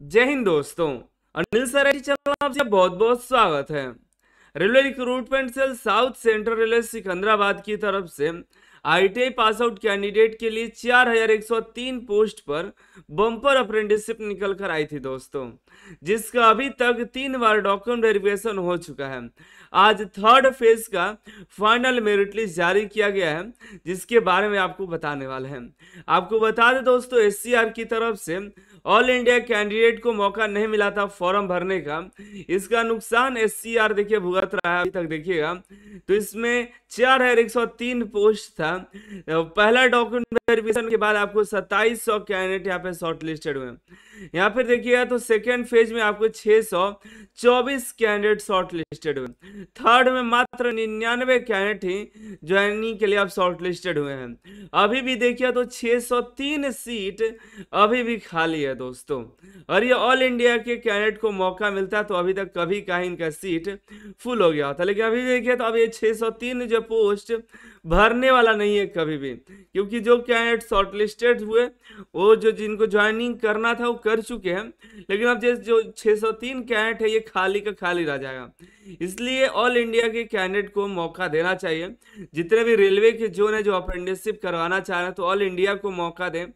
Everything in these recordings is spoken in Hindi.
जय हिंद दोस्तों। अनिल सर चैनल आपसे बहुत बहुत स्वागत है। Railway recruitment cell south central railway Secunderabad की तरफ़ से आईटीआई पास आउट कैंडिडेट के लिए 4103 पोस्ट पर बम्पर अप्रेंटिसशिप निकल कर आई थी दोस्तों, जिसका अभी तक तीन बार डॉक्यूमेंट वेरिफिकेशन हो चुका है। आज थर्ड फ़ेज़ का फाइनल मेरिट लिस्ट जारी किया गया है, जिसके बारे में आपको बताने वाले हैं। आपको बता दें दोस्तों, एससीआर की तरफ़ से ऑल इंडिया कैंडिडेट को मौका नहीं मिला था फॉर्म भरने का। इसका नुकसान एससीआर देखिए भुगत रहा है, अभी तक देखिएगा। तो इसमें चार हज़ार एक सौ तीन पोस्ट था पहला डॉक्यूमेंट वेरिफिकेशन के बाद आपको सत्ताईस सौ कैंडिडेट यहाँ पे शॉर्ट लिस्टेड हुए। यहाँ पर देखिएगा तो सेकेंड फ़ेज़ में आपको छह सौ चौबीस कैंडिडेट शॉर्ट लिस्टेड हुए। थर्ड में मात्र निन्यानवे कैंडिडेट ही ज्वाइनिंग के लिए आप शॉर्ट लिस्टेड हुए हैं। अभी भी देखिए तो 603 सीट अभी भी खाली है दोस्तों। और ये ऑल इंडिया के कैंडिडेट को मौका मिलता है तो अभी तक कभी कहीं इनका सीट फुल हो गया था लेकिन अभी देखिए तो अब ये 603 जो पोस्ट भरने वाला नहीं है कभी भी। क्योंकि जो कैंडिडेट शॉर्ट लिस्टेड हुए, वो जो जिनको ज्वाइनिंग करना था, वो कर चुके हैं। लेकिन अब जैसे जो 603 कैंडिडेट है, ये खाली का खाली रह जाएगा। इसलिए ऑल इंडिया के कैंडिडेट को मौका देना चाहिए। जितने भी रेलवे के जोन है जो अप्रेंटिसशिप करवाना चाह रहे हैं तो ऑल इंडिया को मौका दें।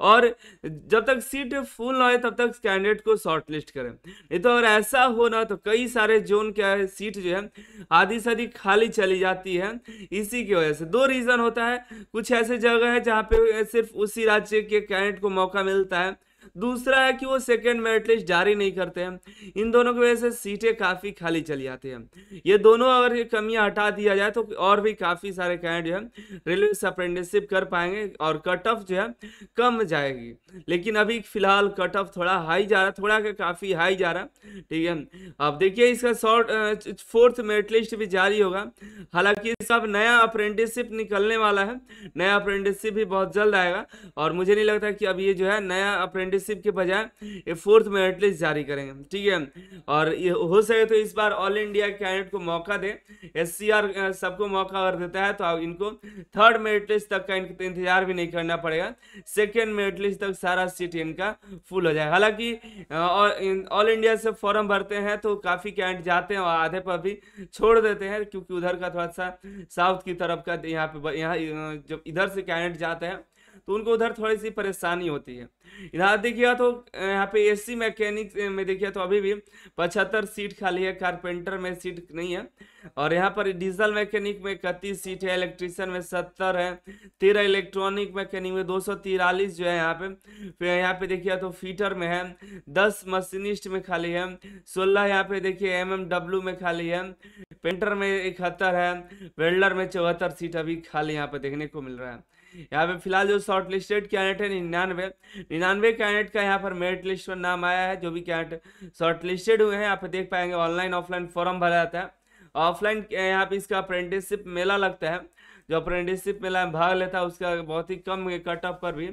और जब तक सीट फुल ना हो तब तक कैंडिडेट को शॉर्ट लिस्ट करें। नहीं तो अगर ऐसा हो ना तो कई सारे जोन क्या है, सीट जो है आधी से आधी खाली चली जाती है। इसी की वजह से दो रीज़न होता है। कुछ ऐसे जगह है जहाँ पे सिर्फ़ उसी राज्य के कैंडिडेट को मौका मिलता है। दूसरा है कि वो सेकेंड मेरिट लिस्ट जारी नहीं करते हैं। इन दोनों की वजह से सीटें काफ़ी खाली चली जाती हैं। ये दोनों अगर ये कमियाँ हटा दिया जाए तो और भी काफ़ी सारे कैंडिडेट जो है रेलवे से अप्रेंटिसशिप कर पाएँगे और कट ऑफ़ जो है, कम जाएगी। लेकिन अभी फ़िलहाल कट ऑफ़ थोड़ा हाई जा रहा है, थोड़ा काफ़ी हाई जा रहा है, ठीक है। अब देखिए इसका शॉर्ट फोर्थ मेरिट लिस्ट भी जारी होगा। हालाँकि इसका नया अप्रेंटिसशिप निकलने वाला है। नया अप्रेंटिसशिप भी बहुत जल्द आएगा और मुझे नहीं लगता कि अब ये जो है नया अप्रेंटिस स्कॉलरशिप के बजाय ये फोर्थ मेरिट लिस्ट जारी करेंगे, ठीक है? और ये हो सके तो इस बार ऑल इंडिया कैंडिडेट को मौका दे। एससीआर सबको मौका अगर देता है तो इनको थर्ड मेरिट लिस्ट तक का इंतज़ार भी नहीं करना पड़ेगा। सेकेंड मेरिट लिस्ट तक सारा सीट इनका फुल हो जाए हालाँकि ऑल इंडिया से फॉर्म भरते हैं तो काफ़ी कैंडिडेट जाते हैं और आधे पर भी छोड़ देते हैं क्योंकि उधर का थोड़ा सा साउथ की तरफ़ का यहाँ पे यहाँ जब इधर से कैंडिडेट जाते हैं तो उनको उधर थोड़ी सी परेशानी होती है। इधर देखिएगा तो यहाँ पे एसी मैकेनिक में देखिए तो अभी भी पचहत्तर सीट खाली है, कारपेंटर में सीट नहीं है। और यहाँ पर डीजल मैकेनिक में इकतीस सीट है, इलेक्ट्रिशियन में सत्तर है, तेरह इलेक्ट्रॉनिक मैकेनिक में दो जो है यहाँ पे। फिर यहाँ पे देखिए तो फीटर में है, दस मशीनिस्ट में खाली है, सोलह यहाँ पे देखिए एम एम डब्ल्यू में खाली है, पेंटर में इकहत्तर है, वेल्डर में चौहत्तर सीट अभी खाली यहाँ पे देखने को मिल रहा है। यहाँ पे फ़िलहाल जो शॉर्ट लिस्टेड कैंडिडेट है निन्यानवे निन्यानवे कैंडिडेट का यहाँ पर मेरिट लिस्ट पर नाम आया है, जो भी कैंडिडेट शॉर्ट लिस्टेड हुए हैं यहाँ पे देख पाएँगे ऑनलाइन ऑफलाइन फॉर्म भरा जाता है। ऑफलाइन यहाँ पे इसका अप्रेंटिसशिप मेला लगता है। जो अप्रेंटिसशिप मेला में भाग लेता है, उसका बहुत ही कम कट ऑफ़ पर भी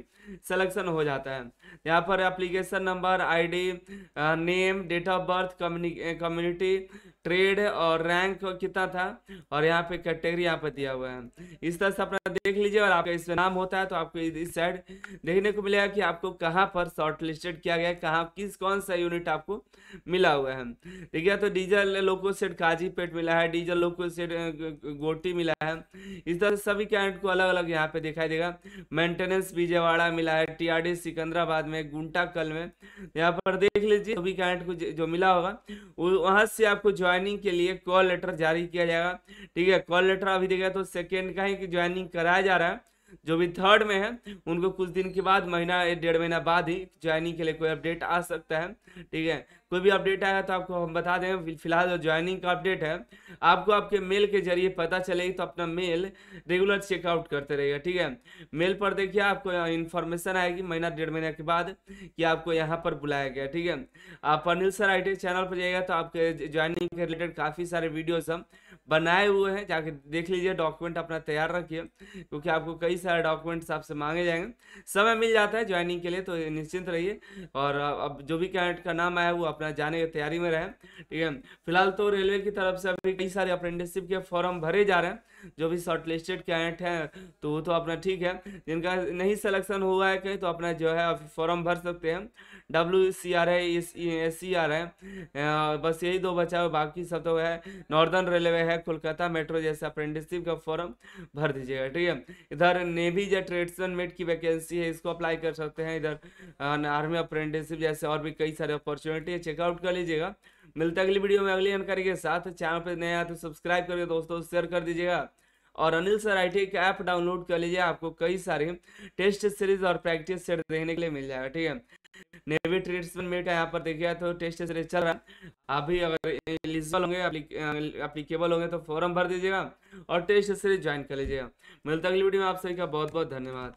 सिलेक्शन हो जाता है। यहाँ पर application number ID name date of birth community trade और रैंक कितना था, और यहाँ पे कैटेगरी यहाँ पे दिया हुआ है। इस तरह से अपना देख लीजिए, और आपका इसमें नाम होता है तो आपको इस साइड देखने को मिलेगा कि आपको कहाँ पर शॉर्ट लिस्टेड किया गया है, कहाँ, किस, कौन सा यूनिट आपको मिला हुआ है। ठीक है तो डीजल लोको सेट काजीपेट मिला है डीजल लोको सेट गोटी मिला है, इस तरह से सभी कैंडिडेट को अलग अलग यहाँ पे दिखाई देगा। मेंटेनेंस विजयवाड़ा मिला है, टीआरडी सिकंदराबाद में गुंटा कल में। यहाँ पर देख लीजिए, सभी कैंडिडेट को जो मिला होगा वहाँ से आपको ज्वाइनिंग के लिए कॉल लेटर जारी किया जाएगा। ठीक है, कॉल लेटर अभी देखा तो सेकेंड का ही ज्वाइनिंग कराया जा रहा है। जो भी थर्ड में है, उनको कुछ दिन के बाद, महीना डेढ़ महीना बाद ही ज्वाइनिंग के लिए कोई अपडेट आ सकता है। ठीक है? कोई भी अपडेट आया तो आपको हम बता दें फ़िलहाल जो ज्वाइनिंग का अपडेट है, आपको आपके मेल के ज़रिए पता चलेगी तो अपना मेल रेगुलर चेकआउट करते रहिएगा। ठीक है? मेल पर देखिए आपको इन्फॉर्मेशन आएगी महीना, डेढ़ महीने के बाद कि आपको यहाँ पर बुलाया गया। ठीक है? आप अनिल सर आई चैनल पर जाइएगा तो आपके ज्वाइनिंग के रिलेटेड काफ़ी सारे वीडियोज़ हम बनाए हुए हैं, जाके देख लीजिए डॉक्यूमेंट अपना तैयार रखिए, क्योंकि आपको कई सारे डॉक्यूमेंट्स आपसे मांगे जाएँगे। समय मिल जाता है ज्वाइनिंग के लिए तो निश्चिंत रहिए। और अब जो भी कैंडिडेट का नाम आया, वो अपना जाने की तैयारी में रहें, ठीक है? फ़िलहाल तो रेलवे की तरफ़ से अभी कई सारे अप्रेंटिसशिप के फॉर्म भरे जा रहे हैं। जो भी शॉर्ट लिस्टेड कैंडिडेट हैं तो वो तो अपना ठीक है। जिनका नहीं सिलेक्शन हुआ है कहीं तो अपना जो है फॉर्म भर सकते हैं। डब्ल्यू सी आर है एस सी आर है। बस यही दो बचा हुआ बाकी सब तो है। नॉर्दर्न रेलवे है कोलकाता मेट्रो जैसे अप्रेंटिसशिप का फॉर्म, भर दीजिएगा, ठीक है? इधर नेवी या ट्रेड्समैन मेट की वैकेंसी है, इसको अप्लाई कर सकते हैं। इधर आर्मी अप्रेंटिसशिप जैसे और भी कई सारे अपॉर्चुनिटी है चेकआउट कर लीजिएगा। मिलता है अगली वीडियो में अगली जानकारी के साथ। चैनल पर नया तो सब्सक्राइब करके दोस्तों शेयर कर दीजिएगा। और Anil sir I T app download कर लीजिए, आपको कई सारे टेस्ट सीरीज़ और प्रैक्टिस सेट देखने के लिए मिल जाएगा, ठीक है? नेवी ट्रेड्समैन मेट यहाँ पर देखिए तो टेस्ट चल रहा है। आप भी अगर एलिजिबल होंगे अप्लीकेबल होंगे तो फॉर्म भर दीजिएगा और टेस्ट सीरीज़ ज्वाइन कर लीजिएगा। मिलता अगली वीडियो में आप सभी का बहुत बहुत धन्यवाद।